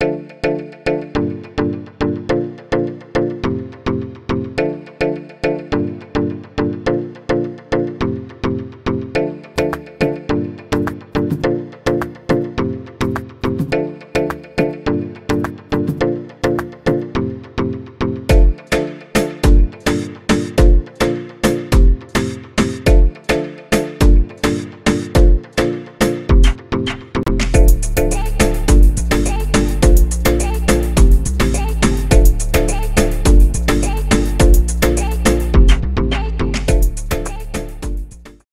Música